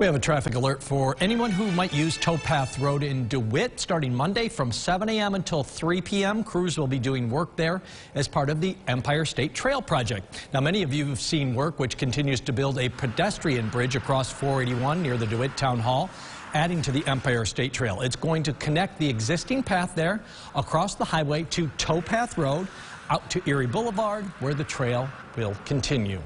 We have a traffic alert for anyone who might use Towpath Road in DeWitt starting Monday from 7 a.m. until 3 p.m. Crews will be doing work there as part of the Empire State Trail project. Now, many of you have seen work which continues to build a pedestrian bridge across 481 near the DeWitt Town Hall adding to the Empire State Trail. It's going to connect the existing path there across the highway to Towpath Road out to Erie Boulevard where the trail will continue.